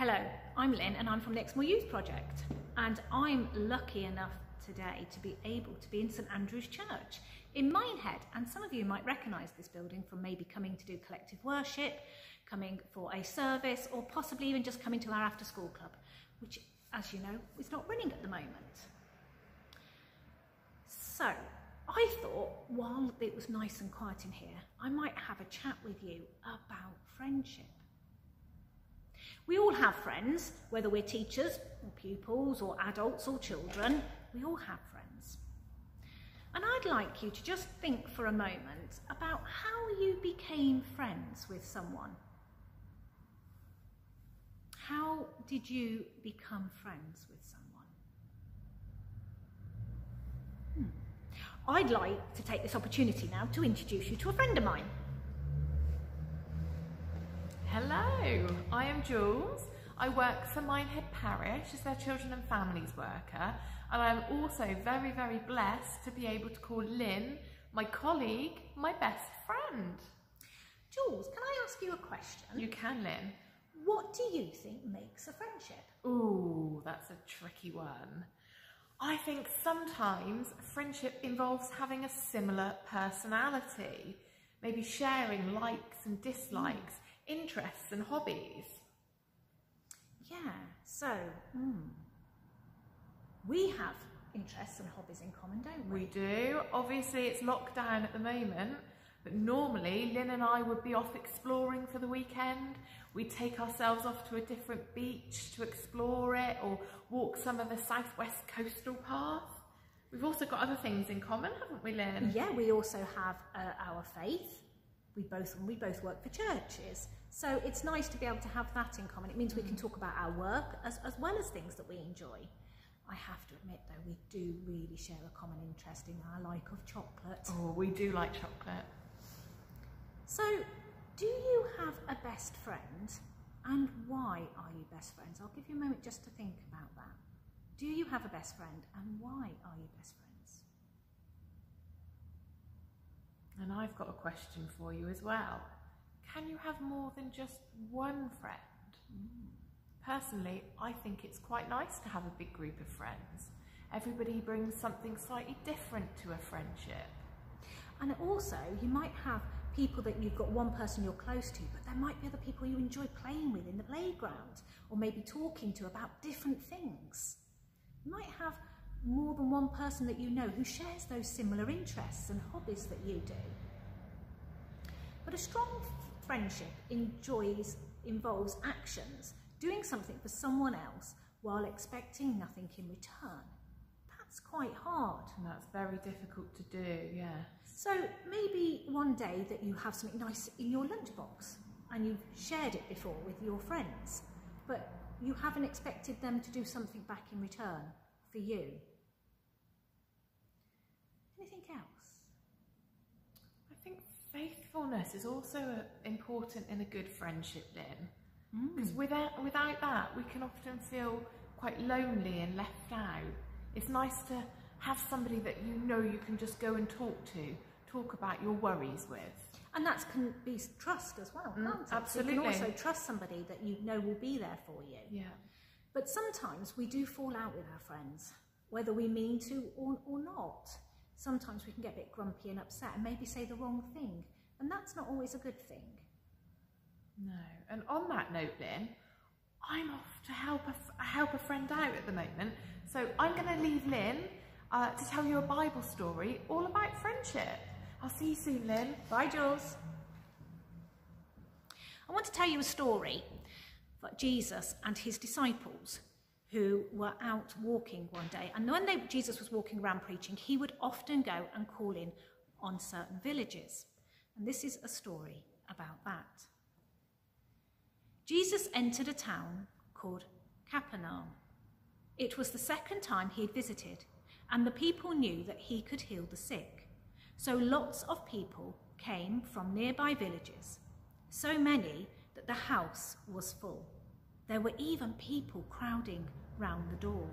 Hello, I'm Lynne and I'm from the Exmoor Youth Project and I'm lucky enough today to be able to be in St Andrew's Church in Minehead and some of you might recognise this building from maybe coming to do collective worship, coming for a service or possibly even just coming to our after school club which as you know is not running at the moment. So I thought while it was nice and quiet in here I might have a chat with you about friendship. We all have friends, whether we're teachers or pupils or adults or children, we all have friends. And I'd like you to just think for a moment about how you became friends with someone. How did you become friends with someone? Hmm. I'd like to take this opportunity now to introduce you to a friend of mine. Hello, I am Jules. I work for Minehead Parish as their children and families worker and I'm also very, very blessed to be able to call Lynne, my colleague, my best friend. Jules, can I ask you a question? You can, Lynne. What do you think makes a friendship? Ooh, that's a tricky one. I think sometimes friendship involves having a similar personality, maybe sharing likes and dislikes. Mm interests and hobbies. Yeah, so mm, we have interests and hobbies in common, don't we? We do. Obviously, it's lockdown at the moment, but normally Lynne and I would be off exploring for the weekend. We'd take ourselves off to a different beach to explore it or walk some of the southwest coastal path. We've also got other things in common, haven't we, Lynne? Yeah, we also have uh, our faith. We both we both work for churches. So it's nice to be able to have that in common. It means we can mm. talk about our work as, as well as things that we enjoy. I have to admit though, we do really share a common interest in our like of chocolate. Oh, we do like chocolate. So, do you have a best friend? And why are you best friends? I'll give you a moment just to think about that. Do you have a best friend and why are you best friends? And I've got a question for you as well can you have more than just one friend? Personally, I think it's quite nice to have a big group of friends. Everybody brings something slightly different to a friendship. And also, you might have people that you've got one person you're close to, but there might be other people you enjoy playing with in the playground or maybe talking to about different things. You might have more than one person that you know who shares those similar interests and hobbies that you do. But a strong friendship enjoys, involves actions, doing something for someone else while expecting nothing in return. That's quite hard. And that's very difficult to do, yeah. So maybe one day that you have something nice in your lunchbox and you've shared it before with your friends, but you haven't expected them to do something back in return for you. Anything else? Faithfulness is also uh, important in a good friendship, then Because mm. without, without that, we can often feel quite lonely and left out. It's nice to have somebody that you know you can just go and talk to, talk about your worries with. And that can be trust as well, mm, Absolutely. you can also trust somebody that you know will be there for you. Yeah. But sometimes we do fall out with our friends, whether we mean to or, or not sometimes we can get a bit grumpy and upset and maybe say the wrong thing. And that's not always a good thing. No. And on that note, Lynne, I'm off to help a, help a friend out at the moment. So I'm going to leave Lynne uh, to tell you a Bible story all about friendship. I'll see you soon, Lynne. Bye, Jules. I want to tell you a story about Jesus and his disciples who were out walking one day. And when they, Jesus was walking around preaching, he would often go and call in on certain villages. And this is a story about that. Jesus entered a town called Capernaum. It was the second time he had visited, and the people knew that he could heal the sick. So lots of people came from nearby villages, so many that the house was full. There were even people crowding round the door.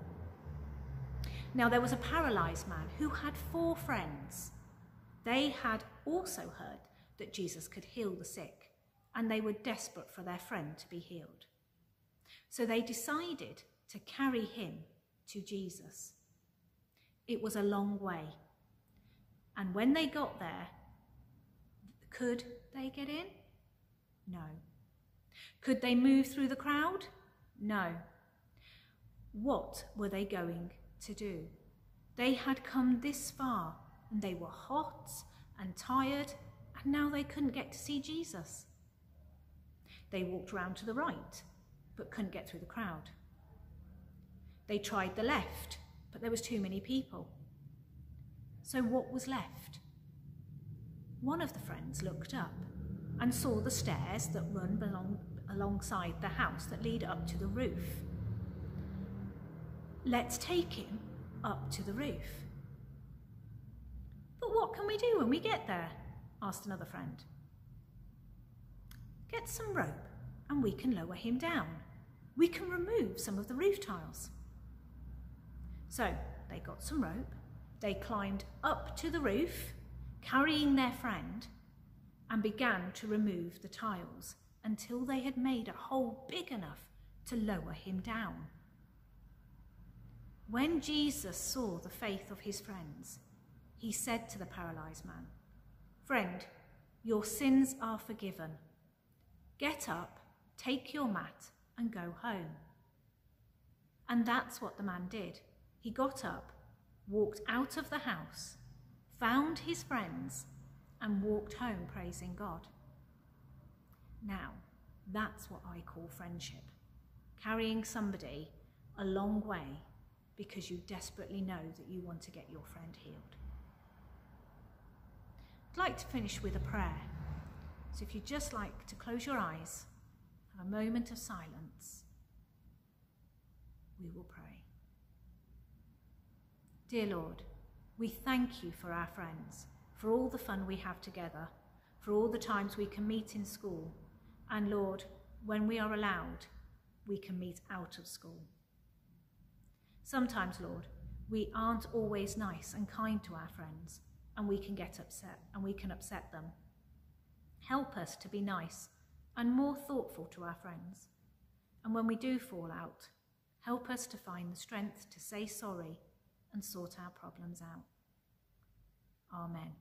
Now there was a paralysed man who had four friends. They had also heard that Jesus could heal the sick, and they were desperate for their friend to be healed. So they decided to carry him to Jesus. It was a long way. And when they got there, could they get in? No. Could they move through the crowd? No. What were they going to do? They had come this far and they were hot and tired and now they couldn't get to see Jesus. They walked round to the right but couldn't get through the crowd. They tried the left but there was too many people. So what was left? One of the friends looked up and saw the stairs that run along, alongside the house that lead up to the roof. Let's take him up to the roof. But what can we do when we get there? asked another friend. Get some rope and we can lower him down. We can remove some of the roof tiles. So they got some rope, they climbed up to the roof, carrying their friend, and began to remove the tiles until they had made a hole big enough to lower him down. When Jesus saw the faith of his friends, he said to the paralyzed man, Friend, your sins are forgiven. Get up, take your mat, and go home. And that's what the man did. He got up, walked out of the house, found his friends, and walked home praising God. Now, that's what I call friendship. Carrying somebody a long way because you desperately know that you want to get your friend healed. I'd like to finish with a prayer. So if you'd just like to close your eyes, have a moment of silence, we will pray. Dear Lord, we thank you for our friends, for all the fun we have together, for all the times we can meet in school, and Lord, when we are allowed, we can meet out of school. Sometimes, Lord, we aren't always nice and kind to our friends, and we can get upset and we can upset them. Help us to be nice and more thoughtful to our friends. And when we do fall out, help us to find the strength to say sorry and sort our problems out. Amen.